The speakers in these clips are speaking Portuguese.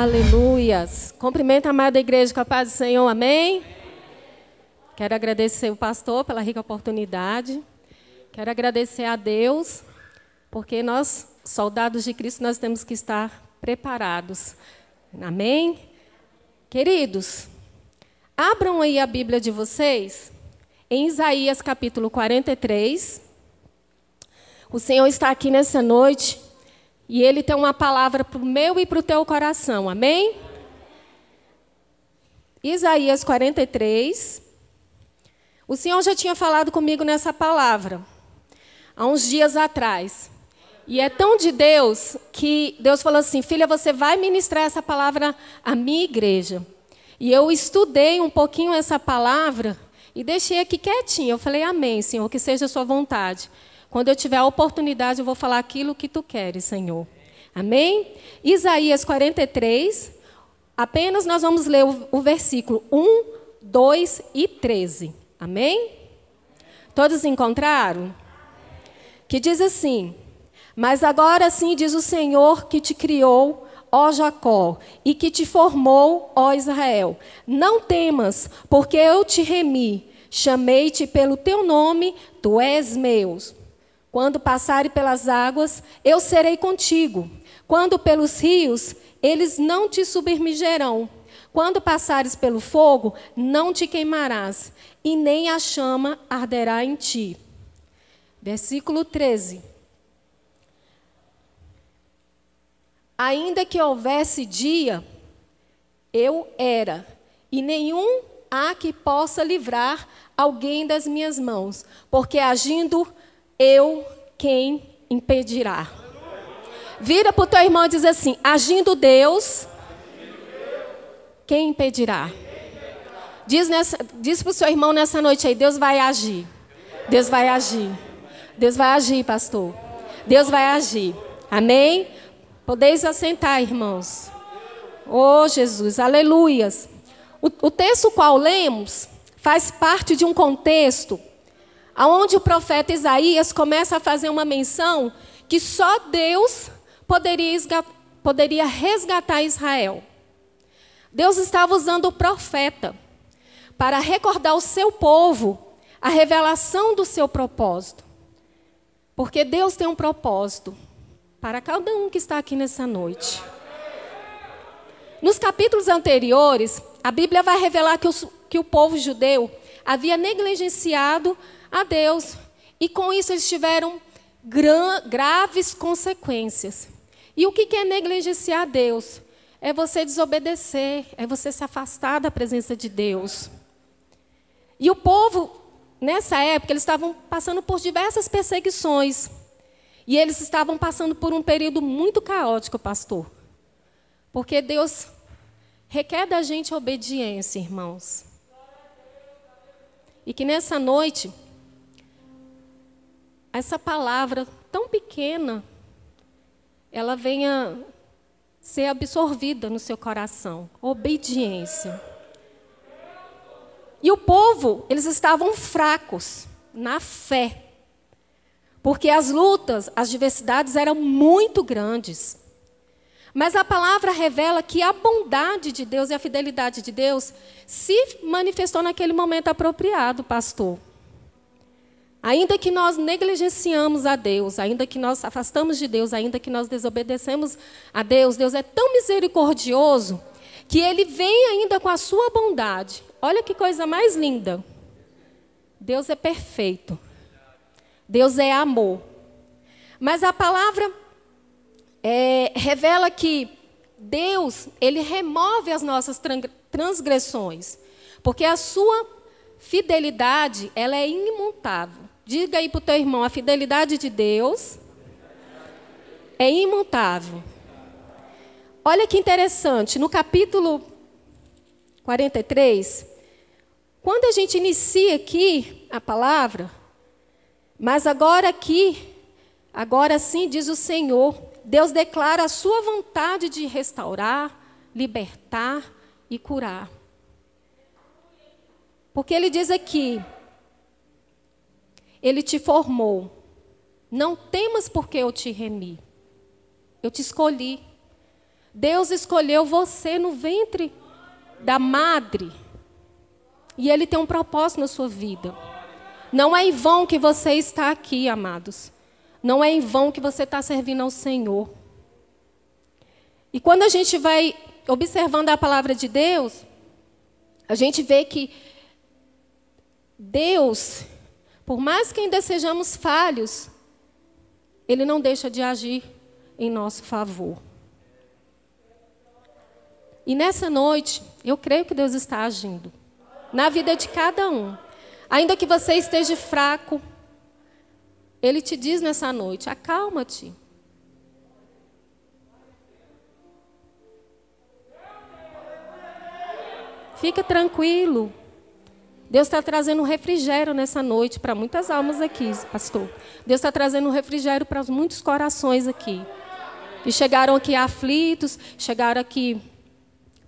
Aleluias. Cumprimento a amada igreja com a paz do Senhor, amém? Quero agradecer o pastor pela rica oportunidade. Quero agradecer a Deus, porque nós, soldados de Cristo, nós temos que estar preparados. Amém? Queridos, abram aí a Bíblia de vocês em Isaías capítulo 43. O Senhor está aqui nessa noite e Ele tem uma palavra para o meu e para o teu coração. Amém? Isaías 43. O Senhor já tinha falado comigo nessa palavra há uns dias atrás. E é tão de Deus que Deus falou assim: Filha, você vai ministrar essa palavra à minha igreja. E eu estudei um pouquinho essa palavra e deixei aqui quietinho. Eu falei: Amém, Senhor, que seja a sua vontade. Quando eu tiver a oportunidade, eu vou falar aquilo que tu queres, Senhor. Amém? Isaías 43. Apenas nós vamos ler o, versículo 1, 2 e 13. Amém? Todos encontraram? Que diz assim: Mas agora sim diz o Senhor que te criou, ó Jacó, e que te formou, ó Israel. Não temas, porque eu te remi, chamei-te pelo teu nome, tu és meu. Quando passares pelas águas, eu serei contigo. Quando pelos rios, eles não te submergerão. Quando passares pelo fogo, não te queimarás, e nem a chama arderá em ti. Versículo 13. Ainda que houvesse dia, eu era, e nenhum há que possa livrar alguém das minhas mãos, porque agindo eu quem impedirá. Vira para o teu irmão e diz assim: agindo Deus, quem impedirá? Diz, diz para o seu irmão nessa noite aí: Deus vai agir. Deus vai agir. Deus vai agir, pastor. Deus vai agir. Amém? Podeis assentar, irmãos. Oh, Jesus, aleluias. O, o texto qual lemos faz parte de um contexto onde o profeta Isaías começa a fazer uma menção que só Deus poderia, poderia resgatar Israel. Deus estava usando o profeta para recordar ao seu povo a revelação do seu propósito. Porque Deus tem um propósito para cada um que está aqui nessa noite. Nos capítulos anteriores, a Bíblia vai revelar que, que o povo judeu havia negligenciado a Deus. E com isso eles tiveram graves consequências. E o que é negligenciar Deus? É você desobedecer, é você se afastar da presença de Deus. E o povo, nessa época, eles estavam passando por diversas perseguições. E eles estavam passando por um período muito caótico, pastor. Porque Deus requer da gente obediência, irmãos. E que nessa noite essa palavra tão pequena, ela venha ser absorvida no seu coração. Obediência. E o povo, eles estavam fracos na fé. Porque as lutas, as diversidades eram muito grandes. Mas a palavra revela que a bondade de Deus e a fidelidade de Deus se manifestou naquele momento apropriado, pastor. Ainda que nós negligenciamos a Deus, ainda que nós afastamos de Deus, ainda que nós desobedecemos a Deus, Deus é tão misericordioso que ele vem ainda com a sua bondade. Olha que coisa mais linda. Deus é perfeito. Deus é amor. Mas a palavra é, revela que Deus, ele remove as nossas transgressões, porque a sua fidelidade, ela é imutável. Diga aí para o teu irmão, a fidelidade de Deus é imutável. Olha que interessante, no capítulo 43, quando a gente inicia aqui a palavra, mas agora aqui, agora sim diz o Senhor, Deus declara a sua vontade de restaurar, libertar e curar. Porque ele diz aqui, ele te formou. Não temas porque eu te remi. Eu te escolhi. Deus escolheu você no ventre da madre. E Ele tem um propósito na sua vida. Não é em vão que você está aqui, amados. Não é em vão que você está servindo ao Senhor. E quando a gente vai observando a palavra de Deus, a gente vê que Deus, por mais que ainda sejamos falhos, Ele não deixa de agir em nosso favor. E nessa noite, eu creio que Deus está agindo na vida de cada um. Ainda que você esteja fraco, Ele te diz nessa noite: acalma-te. Fica tranquilo. Deus está trazendo um refrigério nessa noite para muitas almas aqui, pastor. Deus está trazendo um refrigério para muitos corações aqui. Que chegaram aqui aflitos, chegaram aqui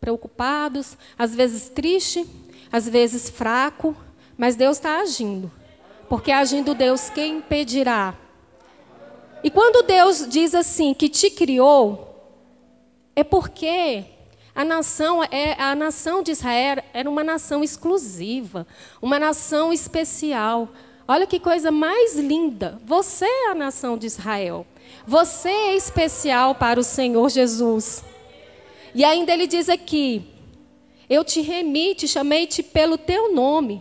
preocupados, às vezes tristes, às vezes fraco, mas Deus está agindo. Porque agindo Deus, quem impedirá? E quando Deus diz assim, que te criou, é porque a nação, é, a nação de Israel era uma nação exclusiva, uma nação especial. Olha que coisa mais linda. Você é a nação de Israel. Você é especial para o Senhor Jesus. E ainda ele diz aqui: Eu te remi, te chamei-te pelo teu nome,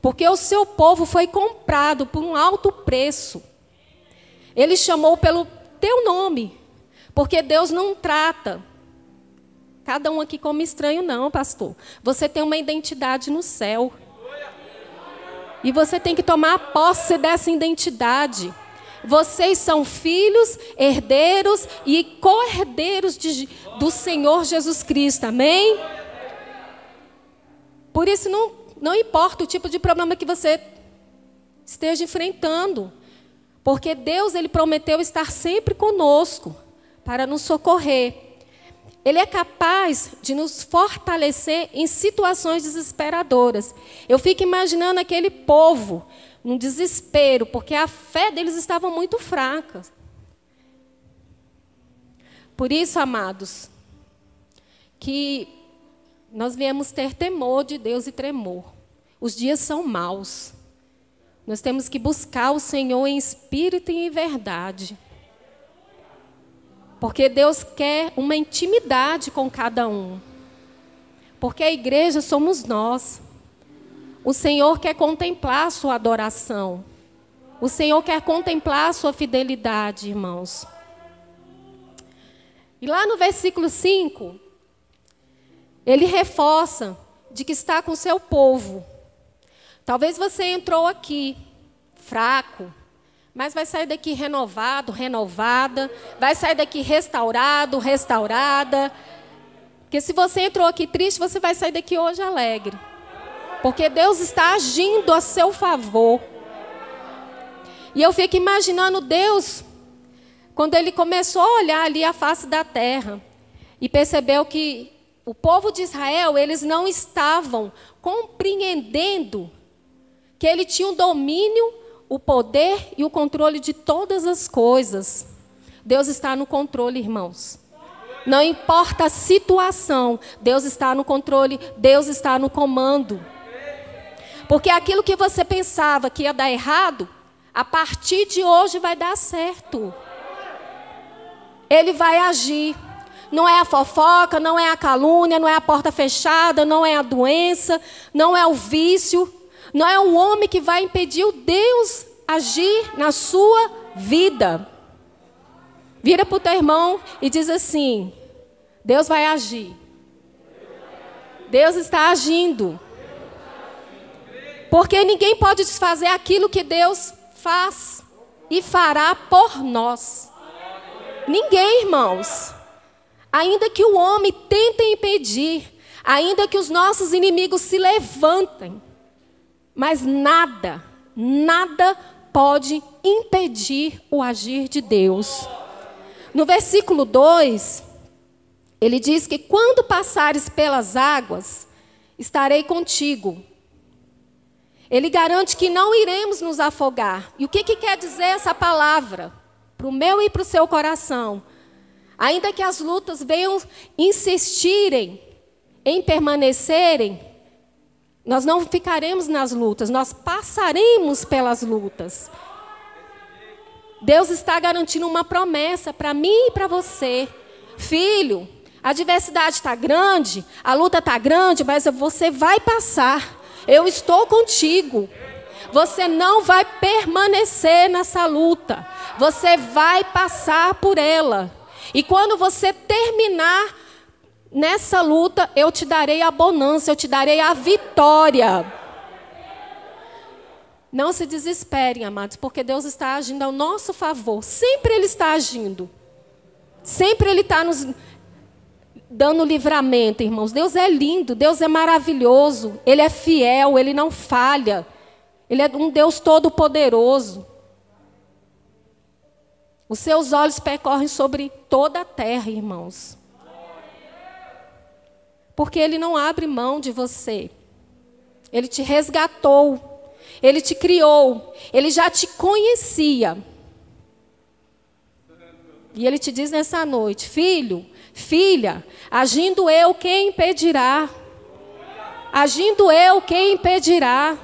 porque o seu povo foi comprado por um alto preço. Ele chamou pelo teu nome, porque Deus não trata cada um aqui como estranho, não, pastor. Você tem uma identidade no céu. E você tem que tomar posse dessa identidade. Vocês são filhos, herdeiros e co-herdeiros do Senhor Jesus Cristo. Amém? Por isso, não, não importa o tipo de problema que você esteja enfrentando. Porque Deus, Ele prometeu estar sempre conosco para nos socorrer. Ele é capaz de nos fortalecer em situações desesperadoras. Eu fico imaginando aquele povo num desespero, porque a fé deles estava muito fraca. Por isso, amados, que nós viemos ter temor de Deus e tremor. Os dias são maus. Nós temos que buscar o Senhor em espírito e em verdade. Porque Deus quer uma intimidade com cada um. Porque a igreja somos nós. O Senhor quer contemplar a sua adoração. O Senhor quer contemplar a sua fidelidade, irmãos. E lá no versículo 5, ele reforça de que está com o seu povo. Talvez você entrou aqui fraco, mas vai sair daqui renovado, renovada, vai sair daqui restaurado, restaurada. Porque se você entrou aqui triste, você vai sair daqui hoje alegre. Porque Deus está agindo a seu favor. E eu fico imaginando Deus, quando ele começou a olhar ali a face da terra, e percebeu que o povo de Israel, eles não estavam compreendendo que ele tinha um domínio o poder e o controle de todas as coisas. Deus está no controle, irmãos. Não importa a situação, Deus está no controle, Deus está no comando. Porque aquilo que você pensava que ia dar errado, a partir de hoje vai dar certo. Ele vai agir. Não é a fofoca, não é a calúnia, não é a porta fechada, não é a doença, não é o vício, não é um homem que vai impedir o Deus agir na sua vida. Vira para o teu irmão e diz assim: Deus vai agir. Deus está agindo. Porque ninguém pode desfazer aquilo que Deus faz e fará por nós. Ninguém, irmãos. Ainda que o homem tente impedir, ainda que os nossos inimigos se levantem, mas nada, nada pode impedir o agir de Deus. No versículo 2, ele diz que quando passares pelas águas, estarei contigo. Ele garante que não iremos nos afogar. E o que, que quer dizer essa palavra? Para o meu e para o seu coração. Ainda que as lutas venham insistirem em permanecerem, nós não ficaremos nas lutas, nós passaremos pelas lutas. Deus está garantindo uma promessa para mim e para você. Filho, a diversidade está grande, a luta está grande, mas você vai passar. Eu estou contigo. Você não vai permanecer nessa luta. Você vai passar por ela. E quando você terminar nessa luta, eu te darei a bonança, eu te darei a vitória. Não se desesperem, amados, porque Deus está agindo ao nosso favor. Sempre Ele está agindo. Sempre Ele está nos dando livramento, irmãos. Deus é lindo, Deus é maravilhoso, Ele é fiel, Ele não falha. Ele é um Deus todo-poderoso. Os seus olhos percorrem sobre toda a terra, irmãos. Porque Ele não abre mão de você. Ele te resgatou. Ele te criou. Ele já te conhecia. E Ele te diz nessa noite: Filho, filha, agindo eu, quem impedirá? Agindo eu, quem impedirá?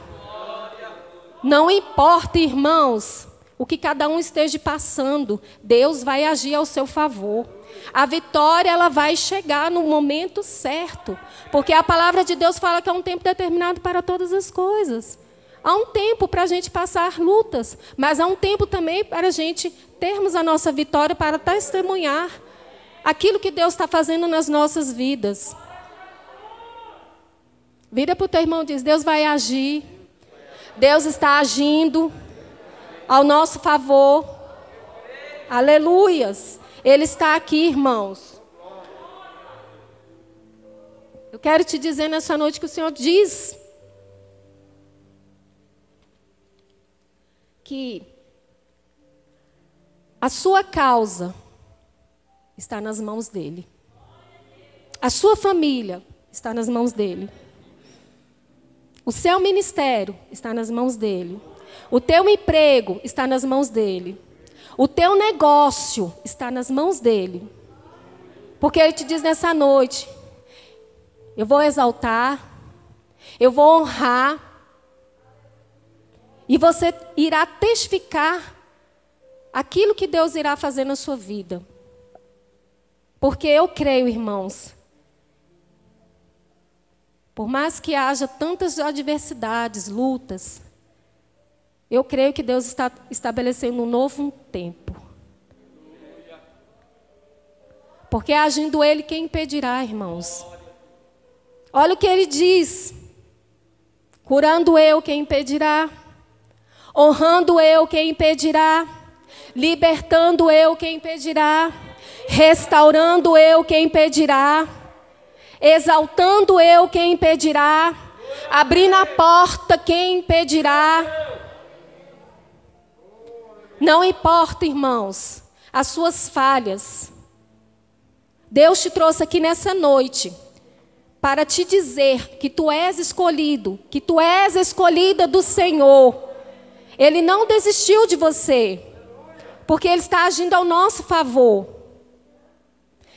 Não importa, irmãos, o que cada um esteja passando, Deus vai agir ao seu favor. A vitória ela vai chegar no momento certo, porque a palavra de Deus fala que há um tempo determinado para todas as coisas. Há um tempo para a gente passar lutas, mas há um tempo também para a gente termos a nossa vitória para testemunhar aquilo que Deus está fazendo nas nossas vidas. Vira para o teu irmão e diz: Deus vai agir, Deus está agindo ao nosso favor. Aleluias. Ele está aqui, irmãos. Eu quero te dizer nessa noite que o Senhor diz que a sua causa está nas mãos dele. A sua família está nas mãos dele. O seu ministério está nas mãos dele. O teu emprego está nas mãos dele. O teu negócio está nas mãos dele. Porque ele te diz nessa noite: eu vou exaltar, eu vou honrar, e você irá testificar aquilo que Deus irá fazer na sua vida. Porque eu creio, irmãos, por mais que haja tantas adversidades, lutas, eu creio que Deus está estabelecendo um novo tempo. Porque agindo Ele, quem impedirá, irmãos? Olha o que ele diz: curando eu, quem impedirá? Honrando eu, quem impedirá? Libertando eu, quem impedirá? Restaurando eu, quem impedirá? Exaltando eu, quem impedirá? Abrindo a porta, quem impedirá? Não importa, irmãos, as suas falhas. Deus te trouxe aqui nessa noite para te dizer que tu és escolhido, que tu és escolhida do Senhor. Ele não desistiu de você, porque Ele está agindo ao nosso favor.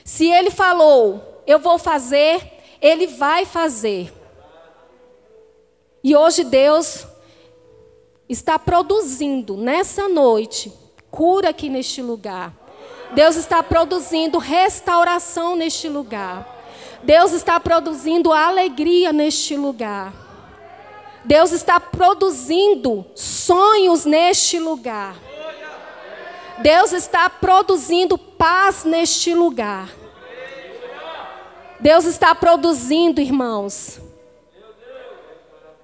Se Ele falou, eu vou fazer, Ele vai fazer. E hoje Deus está produzindo nessa noite cura aqui neste lugar. Deus está produzindo restauração neste lugar. Deus está produzindo alegria neste lugar. Deus está produzindo sonhos neste lugar. Deus está produzindo paz neste lugar. Deus está produzindo, irmãos,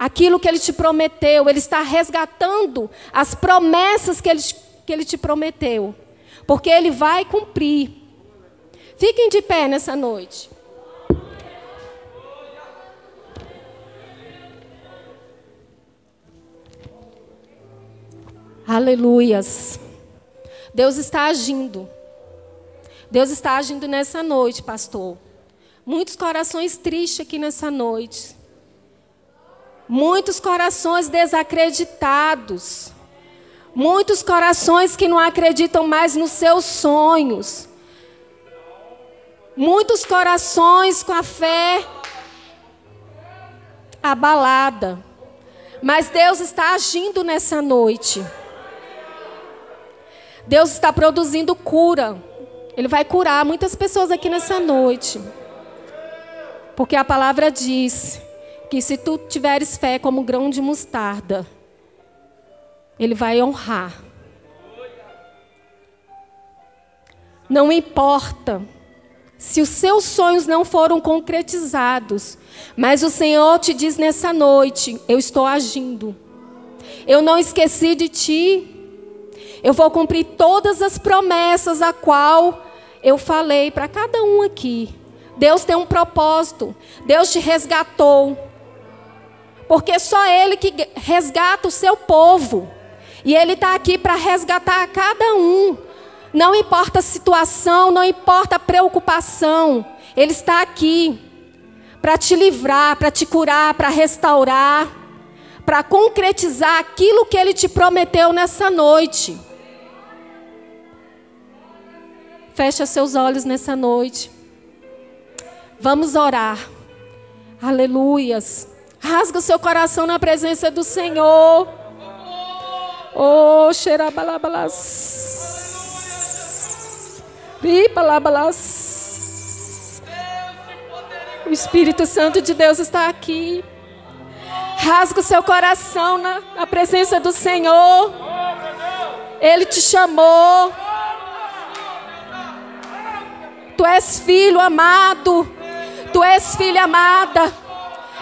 aquilo que ele te prometeu, ele está resgatando as promessas que ele, que ele te prometeu, porque ele vai cumprir. Fiquem de pé nessa noite. Aleluias. Deus está agindo. Deus está agindo nessa noite, pastor. Muitos corações tristes aqui nessa noite. Muitos corações desacreditados. Muitos corações que não acreditam mais nos seus sonhos. Muitos corações com a fé abalada. Mas Deus está agindo nessa noite. Deus está produzindo cura. Ele vai curar muitas pessoas aqui nessa noite. Porque a palavra diz que se tu tiveres fé como grão de mostarda, ele vai honrar. Não importa se os seus sonhos não foram concretizados, mas o Senhor te diz nessa noite: eu estou agindo. Eu não esqueci de ti. Eu vou cumprir todas as promessas a qual eu falei para cada um aqui. Deus tem um propósito. Deus te resgatou. Porque só Ele que resgata o seu povo. E Ele está aqui para resgatar a cada um. Não importa a situação, não importa a preocupação. Ele está aqui para te livrar, para te curar, para restaurar, para concretizar aquilo que Ele te prometeu nessa noite. Fecha seus olhos nessa noite. Vamos orar. Aleluias. Rasga o seu coração na presença do Senhor. Oh, xerabalabalas. Ribalabalas. O Espírito Santo de Deus está aqui. Rasga o seu coração na, na presença do Senhor. Ele te chamou. Tu és filho amado. Tu és filha amada.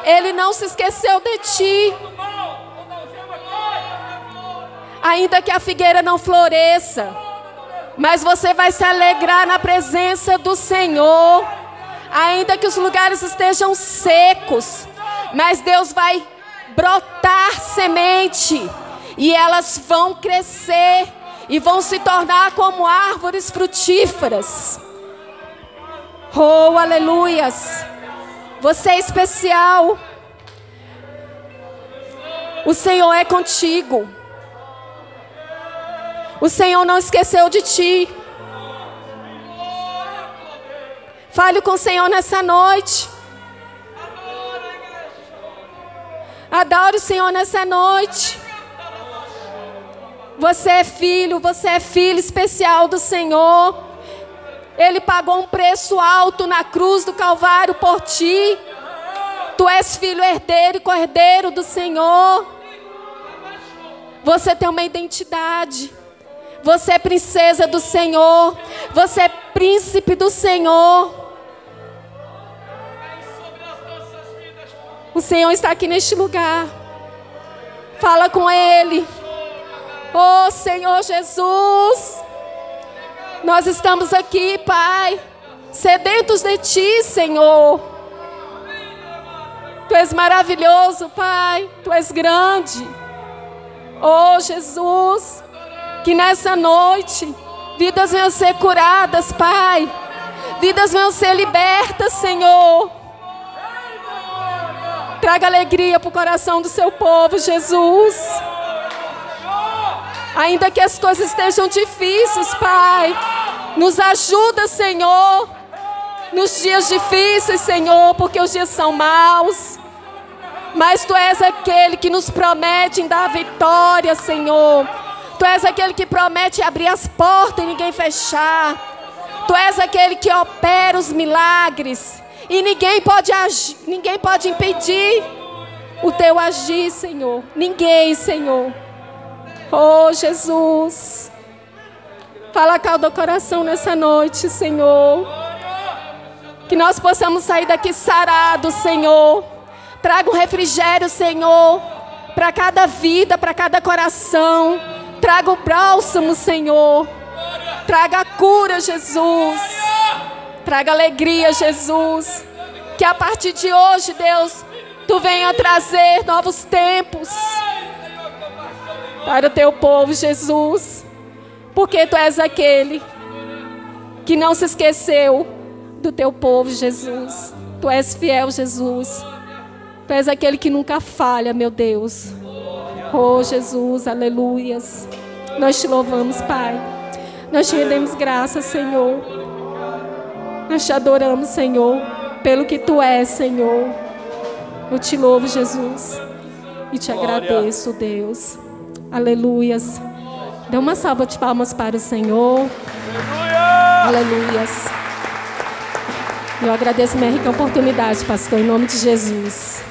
Ele não se esqueceu de ti. Ainda que a figueira não floresça, mas você vai se alegrar na presença do Senhor. Ainda que os lugares estejam secos, mas Deus vai brotar semente e elas vão crescer e vão se tornar como árvores frutíferas. Oh, aleluias. Você é especial. O Senhor é contigo. O Senhor não esqueceu de ti. Fale com o Senhor nessa noite. Adore o Senhor nessa noite. Você é filho, você é filho especial do Senhor. Ele pagou um preço alto na cruz do Calvário por ti. Tu és filho herdeiro e cordeiro do Senhor. Você tem uma identidade. Você é princesa do Senhor. Você é príncipe do Senhor. O Senhor está aqui neste lugar. Fala com Ele. Oh Senhor Jesus. Nós estamos aqui, Pai, sedentos de Ti, Senhor. Tu és maravilhoso, Pai. Tu és grande. Oh, Jesus, que nessa noite vidas venham ser curadas, Pai. Vidas venham ser libertas, Senhor. Traga alegria para o coração do seu povo, Jesus. Ainda que as coisas estejam difíceis, Pai, nos ajuda, Senhor, nos dias difíceis, Senhor, porque os dias são maus. Mas Tu és aquele que nos promete dar vitória, Senhor. Tu és aquele que promete abrir as portas e ninguém fechar. Tu és aquele que opera os milagres. E ninguém pode agir, ninguém pode impedir o teu agir, Senhor. Ninguém, Senhor. Oh, Jesus. Fala caldo o coração nessa noite, Senhor. Que nós possamos sair daqui sarados, Senhor. Traga um refrigério, Senhor, para cada vida, para cada coração. Traga o bálsamo, Senhor. Traga a cura, Jesus. Traga alegria, Jesus. Que a partir de hoje, Deus, tu venha trazer novos tempos para o teu povo, Jesus, porque tu és aquele que não se esqueceu do teu povo, Jesus. Tu és fiel, Jesus. Tu és aquele que nunca falha, meu Deus. Oh, Jesus, aleluias. Nós te louvamos, Pai. Nós te rendemos graças, Senhor. Nós te adoramos, Senhor, pelo que tu és, Senhor. Eu te louvo, Jesus. E te Glória. agradeço, Deus. Aleluias. Dê uma salva de palmas para o Senhor. Aleluia. Aleluias. Eu agradeço minha rica oportunidade, pastor, em nome de Jesus.